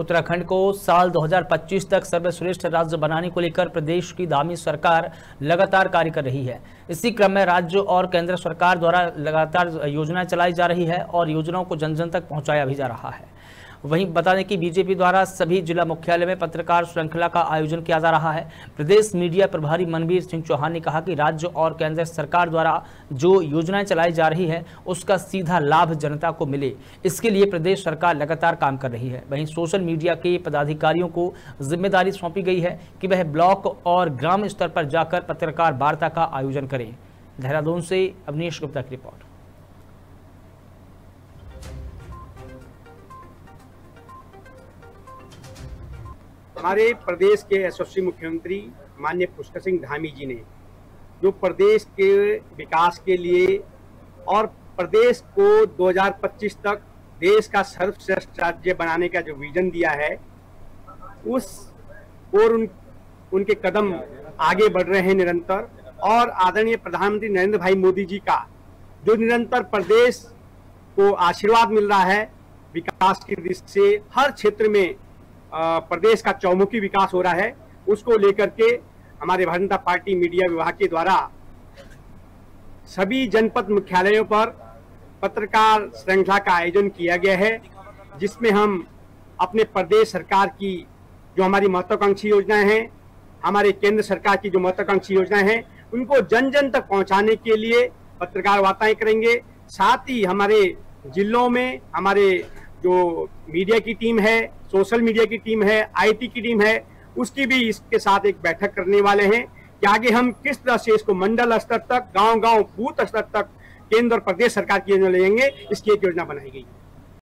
उत्तराखंड को साल 2025 तक सर्वश्रेष्ठ राज्य बनाने को लेकर प्रदेश की दामी सरकार लगातार कार्य कर रही है। इसी क्रम में राज्य और केंद्र सरकार द्वारा लगातार योजनाएँ चलाई जा रही है और योजनाओं को जन जन तक पहुँचाया भी जा रहा है। वहीं बता दें कि बीजेपी द्वारा सभी जिला मुख्यालय में पत्रकार श्रृंखला का आयोजन किया जा रहा है। प्रदेश मीडिया प्रभारी मनवीर सिंह चौहान ने कहा कि राज्य और केंद्र सरकार द्वारा जो योजनाएँ चलाई जा रही है, उसका सीधा लाभ जनता को मिले। इसके लिए प्रदेश सरकार लगातार काम कर रही है। वहीं सोशल मीडिया के पदाधिकारियों को ज़िम्मेदारी सौंपी गई है कि वह ब्लॉक और ग्राम स्तर पर जाकर पत्रकार वार्ता का आयोजन करें। देहरादून से अवनीश गुप्ता की रिपोर्ट। हमारे प्रदेश के यशस्वी मुख्यमंत्री माननीय पुष्कर सिंह धामी जी ने जो प्रदेश के विकास के लिए और प्रदेश को 2025 तक देश का सर्वश्रेष्ठ राज्य बनाने का जो विजन दिया है, उस और उन, उनके कदम आगे बढ़ रहे हैं निरंतर। और आदरणीय प्रधानमंत्री नरेंद्र भाई मोदी जी का जो निरंतर प्रदेश को आशीर्वाद मिल रहा है, विकास की दृष्टि से हर क्षेत्र में प्रदेश का चौमुखी विकास हो रहा है, उसको लेकर के हमारे भारतीय जनता पार्टी मीडिया विभाग के द्वारा सभी जनपद मुख्यालयों पर पत्रकार श्रृंखला का आयोजन किया गया है, जिसमें हम अपने प्रदेश सरकार की जो हमारी महत्वाकांक्षी योजनाएँ हैं, हमारे केंद्र सरकार की जो महत्वाकांक्षी योजनाएँ हैं, उनको जन जन तक पहुँचाने के लिए पत्रकार वार्ताएँ करेंगे। साथ ही हमारे जिलों में, हमारे जो मीडिया की टीम है, सोशल मीडिया की टीम है आईटी की टीम है, उसकी भी इसके साथ एक बैठक करने वाले हैं कि आगे हम किस तरह से इसको मंडल स्तर तक गाँव गाँव बूथ स्तर तक केंद्र और प्रदेश सरकार की योजना लेंगे इसकी एक योजना बनाई गई